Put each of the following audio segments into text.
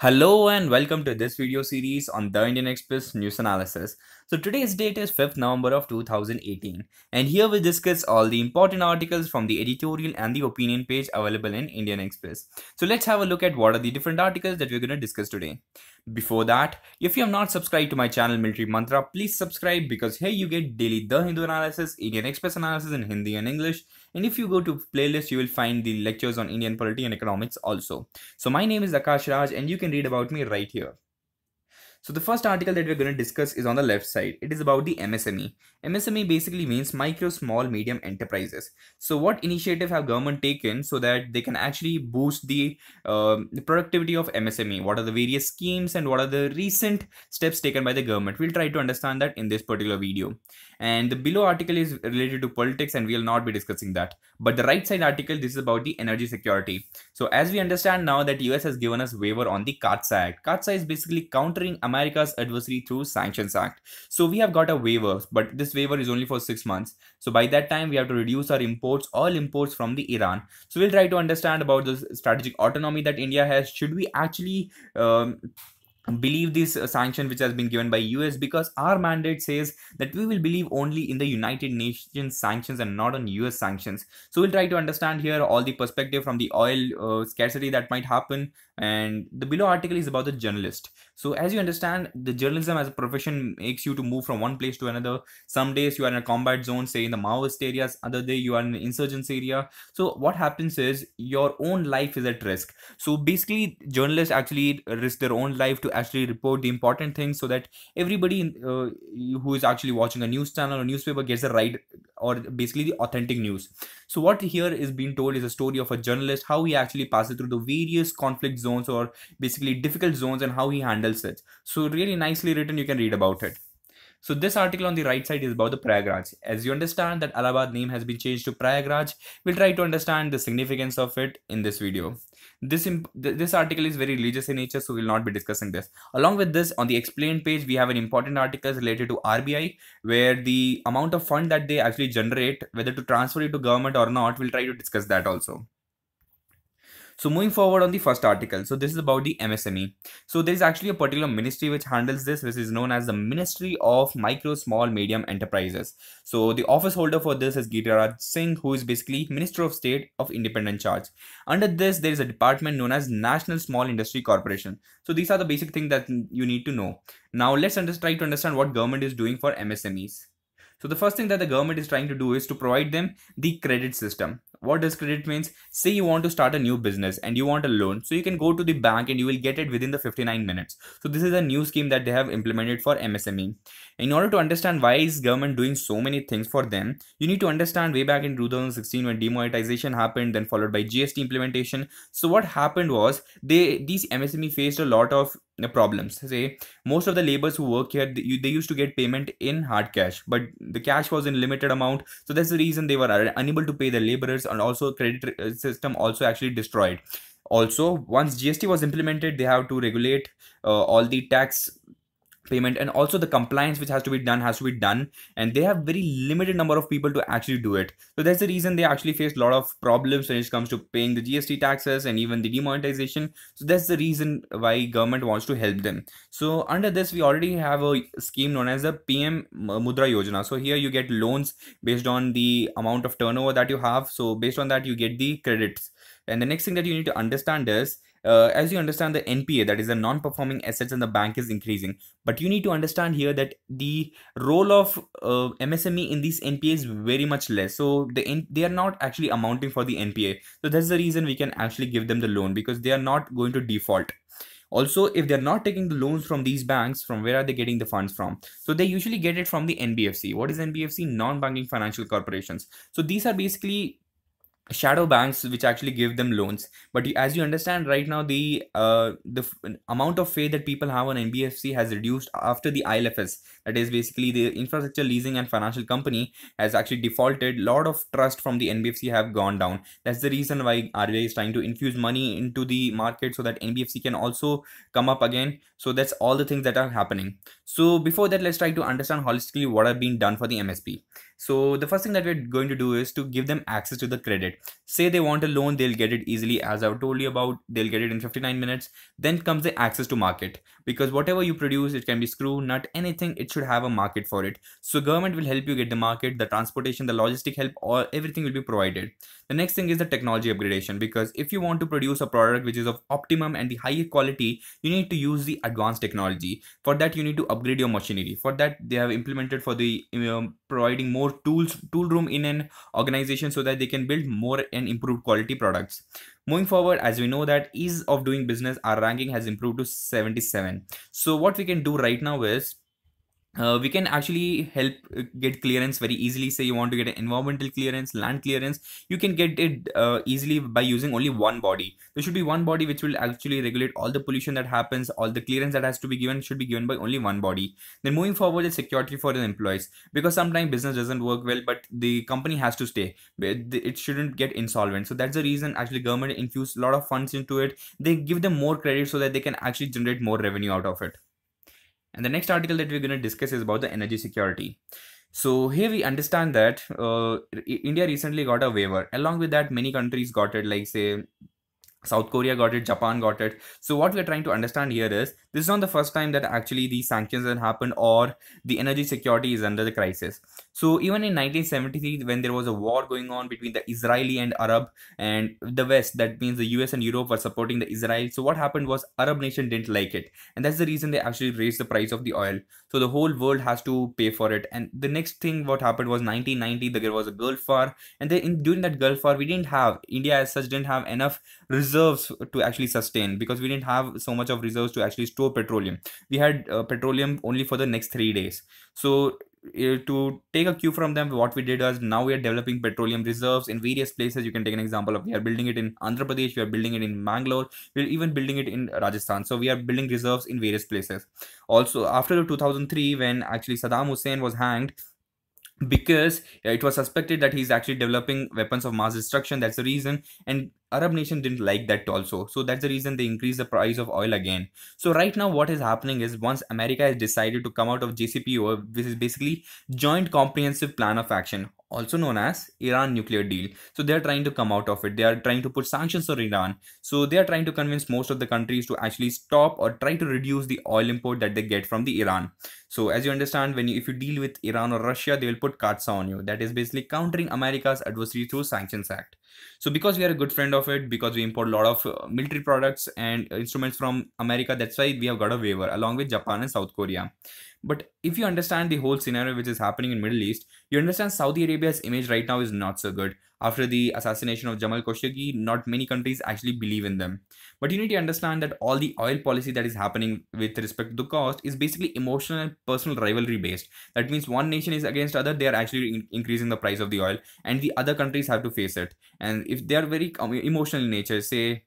Hello and welcome to this video series on the Indian Express news analysis. So today's date is 5th November of 2018 and here we discuss all the important articles from the editorial and the opinion page available in Indian Express. So let's have a look at what are the different articles that we're going to discuss today. Before that, if you have not subscribed to my channel Military Mantra, please subscribe because here you get daily The Hindu analysis, Indian Express analysis in Hindi and English and if you go to playlist, you will find the lectures on Indian polity and economics also. So my name is Akash Raj and you can read about me right here. So the first article that we're going to discuss is on the left side. It is about the MSME. MSME basically means micro, small, medium enterprises. So what initiative have government taken so that they can actually boost the, uh, the productivity of MSME? What are the various schemes and what are the recent steps taken by the government? We'll try to understand that in this particular video. And the below article is related to politics and we'll not be discussing that. But the right side article, this is about the energy security. So as we understand now that US has given us waiver on the CAATSA Act. CAATSA is basically countering America's adversary through Sanctions Act. So we have got a waiver, but this waiver is only for six months. So by that time, we have to reduce our imports, all imports from the Iran. So we'll try to understand about the strategic autonomy that India has. Should we actually um, believe this uh, sanction which has been given by us because our mandate says that we will believe only in the united nations sanctions and not on us sanctions. So we'll try to understand here all the perspective from the oil uh, scarcity that might happen. And the below article is about the journalist. So as you understand the journalism as a profession makes you to move from one place to another. Some days you are in a combat zone say in the maoist areas other day you are in an insurgence area. So what happens is your own life is at risk. So basically journalists actually risk their own life to actually report the important things so that everybody uh, who is actually watching a news channel or newspaper gets the right or basically the authentic news so what here is being told is a story of a journalist how he actually passes through the various conflict zones or basically difficult zones and how he handles it so really nicely written you can read about it so this article on the right side is about the Prayagraj. As you understand that Allahabad name has been changed to Prayagraj, we'll try to understand the significance of it in this video. This, this article is very religious in nature, so we'll not be discussing this. Along with this, on the explained page, we have an important article related to RBI, where the amount of fund that they actually generate, whether to transfer it to government or not, we'll try to discuss that also. So moving forward on the first article, so this is about the MSME. So there is actually a particular ministry which handles this, which is known as the Ministry of Micro, Small, Medium Enterprises. So the office holder for this is Giriraj Singh, who is basically Minister of State of Independent Charge. Under this, there is a department known as National Small Industry Corporation. So these are the basic things that you need to know. Now let's try to understand what government is doing for MSMEs. So the first thing that the government is trying to do is to provide them the credit system what does credit means? Say you want to start a new business and you want a loan so you can go to the bank and you will get it within the 59 minutes. So this is a new scheme that they have implemented for msme in order to understand why is government doing so many things for them you need to understand way back in 2016 when demonetization happened then followed by gst implementation. So what happened was they these msme faced a lot of problems. Say most of the laborers who work here they, they used to get payment in hard cash but the cash was in limited amount. So that's the reason they were unable to pay the laborers and also credit uh, system also actually destroyed. Also once gst was implemented they have to regulate uh, all the tax payment and also the compliance which has to be done has to be done. And they have very limited number of people to actually do it. So that's the reason they actually face a lot of problems when it comes to paying the gst taxes and even the demonetization. So that's the reason why government wants to help them. So under this we already have a scheme known as the pm mudra yojana. So here you get loans based on the amount of turnover that you have. So based on that you get the credits. And the next thing that you need to understand is uh, as you understand the npa that is the non-performing assets in the bank is increasing. But you need to understand here that the role of uh, msme in these npa is very much less. So the they are not actually amounting for the npa so that's the reason we can actually give them the loan because they are not going to default. Also if they're not taking the loans from these banks from where are they getting the funds from? So they usually get it from the nbfc what is nbfc non-banking financial corporations. So these are basically shadow banks which actually give them loans. But as you understand right now the uh, the amount of faith that people have on nbfc has reduced after the ilfs that is basically the infrastructure leasing and financial company has actually defaulted. A lot of trust from the nbfc have gone down. That's the reason why rbi is trying to infuse money into the market so that nbfc can also come up again. So that's all the things that are happening. So before that let's try to understand holistically what are being done for the msp so the first thing that we're going to do is to give them access to the credit. Say they want a loan they'll get it easily. As i've told you about they'll get it in 59 minutes. Then comes the access to market. Because whatever you produce it can be screw nut anything it should have a market for it. So government will help you get the market the transportation the logistic help or everything will be provided. The next thing is the technology upgradation. Because if you want to produce a product which is of optimum and the highest quality you need to use the advanced technology. For that you need to upgrade your machinery. For that they have implemented for the um, providing more tools tool room in an organization so that they can build more and improved quality products. Moving forward as we know that ease of doing business our ranking has improved to 77 so what we can do right now is uh, we can actually help uh, get clearance very easily. Say you want to get an environmental clearance land clearance you can get it uh, easily by using only one body. There should be one body which will actually regulate all the pollution that happens. All the clearance that has to be given should be given by only one body. Then moving forward is security for the employees. Because sometimes business doesn't work well but the company has to stay. It shouldn't get insolvent. So that's the reason actually government infuse a lot of funds into it. They give them more credit so that they can actually generate more revenue out of it and the next article that we're going to discuss is about the energy security. So here we understand that uh, India recently got a waiver. Along with that, many countries got it, like say South Korea got it, Japan got it. So what we're trying to understand here is this is not the first time that actually these sanctions have happened or the energy security is under the crisis. So even in 1973, when there was a war going on between the Israeli and Arab and the West, that means the US and Europe were supporting the Israel. So what happened was Arab nation didn't like it. And that's the reason they actually raised the price of the oil. So the whole world has to pay for it. And the next thing what happened was 1990, there was a Gulf War. And then in, during that Gulf War, we didn't have, India as such didn't have enough reserves to actually sustain because we didn't have so much of reserves to actually store petroleum. We had uh, petroleum only for the next 3 days. So uh, to take a cue from them what we did was now we are developing petroleum reserves in various places. You can take an example of we are building it in andhra pradesh we are building it in mangalore we're even building it in rajasthan. So we are building reserves in various places. Also after 2003 when actually saddam hussein was hanged because it was suspected that he's actually developing weapons of mass destruction. That's the reason. And arab nation didn't like that also. So that's the reason they increased the price of oil again. So right now what is happening is once america has decided to come out of jcpoa which is basically joint comprehensive plan of action also known as Iran nuclear deal. So they are trying to come out of it. They are trying to put sanctions on Iran. So they are trying to convince most of the countries to actually stop or try to reduce the oil import that they get from the Iran. So as you understand, when you, if you deal with Iran or Russia, they will put CAATSA on you. That is basically countering America's adversary through Sanctions Act. So because we are a good friend of it, because we import a lot of uh, military products and instruments from America, that's why we have got a waiver along with Japan and South Korea. But if you understand the whole scenario which is happening in Middle East, you understand Saudi Arabia's image right now is not so good. After the assassination of Jamal Khashoggi, not many countries actually believe in them. But you need to understand that all the oil policy that is happening with respect to the cost is basically emotional and personal rivalry based. That means one nation is against other, they are actually in- increasing the price of the oil, and the other countries have to face it. And if they are very emotional in nature, say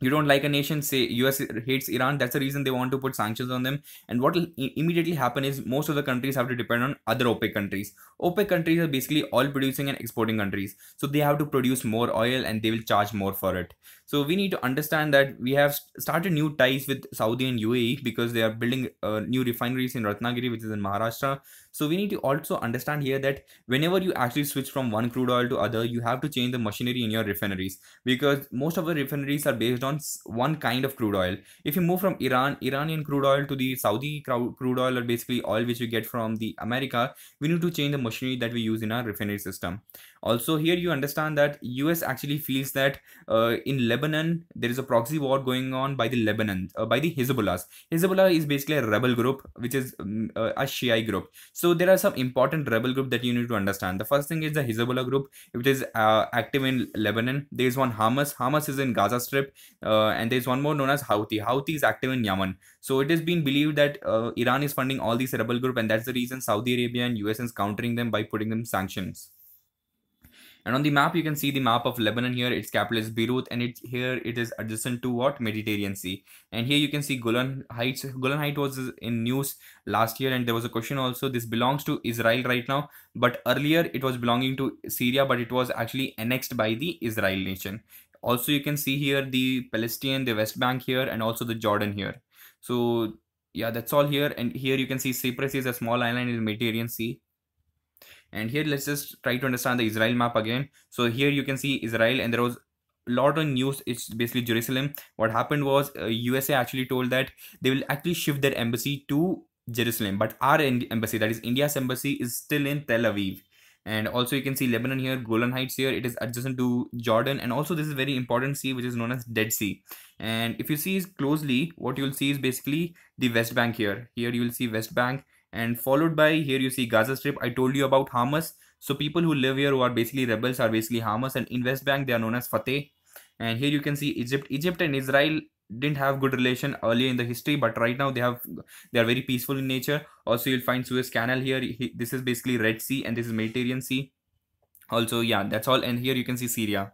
you don't like a nation say us hates iran that's the reason they want to put sanctions on them. And what will immediately happen is most of the countries have to depend on other opec countries. Opec countries are basically oil producing and exporting countries. So they have to produce more oil and they will charge more for it so we need to understand that we have started new ties with saudi and uae because they are building uh, new refineries in ratnagiri which is in maharashtra. So we need to also understand here that whenever you actually switch from one crude oil to other you have to change the machinery in your refineries because most of the refineries are based on one kind of crude oil. If you move from iran iranian crude oil to the saudi crude oil or basically oil which we get from the america we need to change the machinery that we use in our refinery system also here you understand that us actually feels that uh, in lebanon there is a proxy war going on by the lebanon uh, by the hezbollah hezbollah is basically a rebel group which is um, uh, a shiite group. So there are some important rebel group that you need to understand. The first thing is the hezbollah group which is uh, active in lebanon. There is one hamas. Hamas is in gaza strip uh, and there is one more known as houthi. Houthi is active in yemen. So it has been believed that uh, iran is funding all these rebel group and that's the reason saudi arabia and us is countering them by putting them sanctions and on the map, you can see the map of Lebanon here. Its capital is Beirut, and it here it is adjacent to what Mediterranean Sea. And here you can see Golan Heights. Golan Heights was in news last year, and there was a question also. This belongs to Israel right now, but earlier it was belonging to Syria, but it was actually annexed by the Israel nation. Also, you can see here the Palestine, the West Bank here, and also the Jordan here. So yeah, that's all here. And here you can see Cyprus is a small island in the Mediterranean Sea and here let's just try to understand the Israel map again. So here you can see Israel and there was a lot of news. It's basically Jerusalem. What happened was uh, USA actually told that they will actually shift their embassy to Jerusalem. But our embassy that is India's embassy is still in Tel Aviv. And also you can see Lebanon here Golan Heights here. It is adjacent to Jordan. And also this is very important sea which is known as Dead Sea. And if you see closely what you'll see is basically the West Bank here. Here you will see West Bank and followed by here you see Gaza Strip. I told you about Hamas. So people who live here who are basically rebels are basically Hamas and in West Bank they are known as Fateh. And here you can see Egypt. Egypt and Israel didn't have good relation earlier in the history but right now they have they are very peaceful in nature also you'll find suez canal here this is basically red sea and this is mediterranean sea also yeah that's all and here you can see syria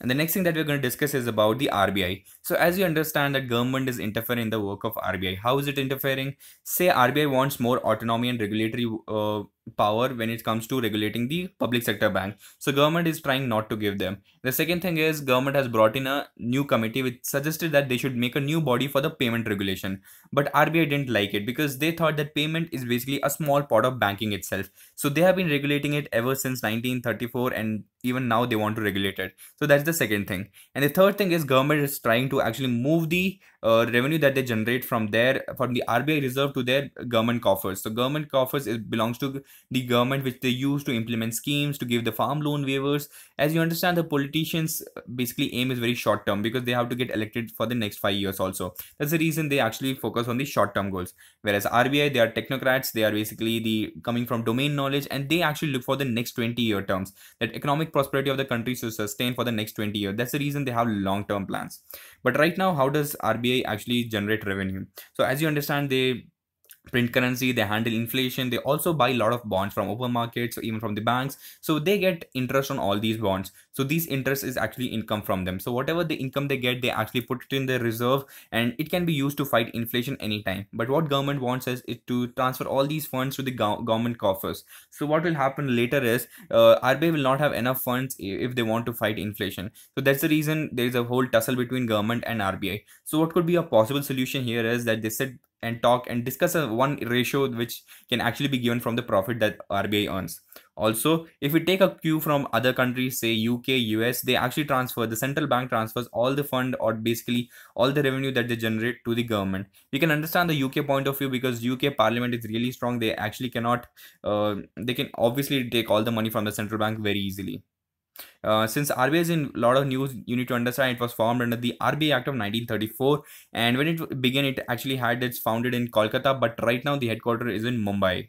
and the next thing that we're going to discuss is about the RBI. So as you understand that government is interfering in the work of RBI. How is it interfering? Say RBI wants more autonomy and regulatory uh, power when it comes to regulating the public sector bank. So government is trying not to give them. The second thing is government has brought in a new committee which suggested that they should make a new body for the payment regulation. But rbi didn't like it because they thought that payment is basically a small part of banking itself. So they have been regulating it ever since 1934 and even now they want to regulate it. So that's the second thing. And the third thing is government is trying to actually move the uh, revenue that they generate from there from the RBI reserve to their government coffers. So government coffers it belongs to the government which they use to implement schemes to give the farm loan waivers. As you understand, the politicians basically aim is very short term because they have to get elected for the next five years also. That's the reason they actually focus on the short term goals. Whereas RBI, they are technocrats. They are basically the coming from domain knowledge and they actually look for the next 20 year terms that economic prosperity of the country should sustain for the next 20 years. That's the reason they have long term plans. But right now, how does RBI actually generate revenue. So as you understand, they print currency they handle inflation they also buy a lot of bonds from open markets or even from the banks. So they get interest on all these bonds. So these interest is actually income from them. So whatever the income they get they actually put it in their reserve and it can be used to fight inflation anytime. But what government wants is it to transfer all these funds to the go government coffers. So what will happen later is uh, RBI will not have enough funds if they want to fight inflation. So that's the reason there is a whole tussle between government and RBI so what could be a possible solution here is that they said and talk and discuss a one ratio which can actually be given from the profit that RBI earns. Also, if we take a cue from other countries, say UK, US, they actually transfer, the central bank transfers all the fund or basically all the revenue that they generate to the government. We can understand the UK point of view because UK parliament is really strong. They actually cannot, uh, they can obviously take all the money from the central bank very easily. Uh, since RBI is in a lot of news, you need to understand it was formed under the RBI Act of 1934, and when it began, it actually had its founded in Kolkata, but right now the headquarters is in Mumbai.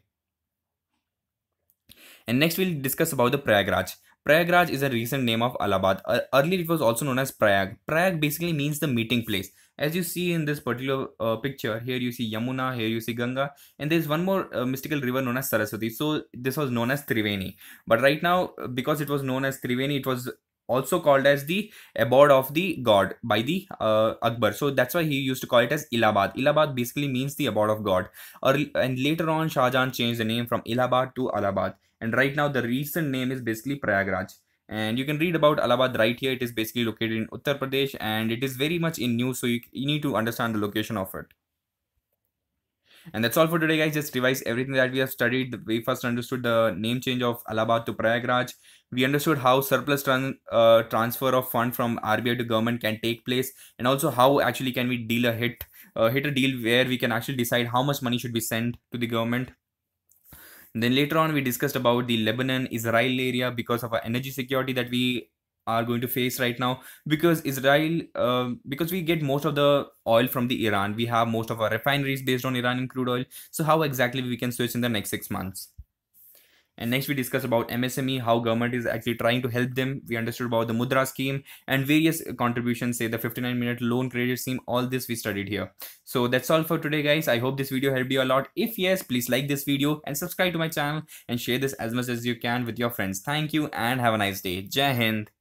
And next, we'll discuss about the Prayagraj. Prayagraj is a recent name of Allahabad. Uh, earlier, it was also known as Prayag. Prayag basically means the meeting place as you see in this particular uh, picture here you see yamuna here you see ganga and there's one more uh, mystical river known as saraswati so this was known as triveni but right now because it was known as triveni it was also called as the abode of the god by the uh, Akbar. So that's why he used to call it as Ilabad. Ilabad basically means the abode of god. Or, and later on, Shah Jahan changed the name from Ilabad to Allahabad. And right now, the recent name is basically Prayagraj and you can read about Allahabad right here. It is basically located in Uttar Pradesh and it is very much in news. So you, you need to understand the location of it. And that's all for today, guys. Just revise everything that we have studied. We first understood the name change of Allahabad to Prayagraj. We understood how surplus tran uh, transfer of fund from RBI to government can take place, and also how actually can we deal a hit, uh, hit a deal where we can actually decide how much money should be sent to the government. Then later on, we discussed about the Lebanon Israel area because of our energy security that we are going to face right now because Israel, uh, because we get most of the oil from the Iran, we have most of our refineries based on Iranian crude oil. So how exactly we can switch in the next six months? And next we discuss about MSME, how government is actually trying to help them. We understood about the Mudra scheme and various contributions, say the 59 minute loan credit scheme, all this we studied here. So that's all for today guys. I hope this video helped you a lot. If yes, please like this video and subscribe to my channel and share this as much as you can with your friends. Thank you and have a nice day. Jai Hind.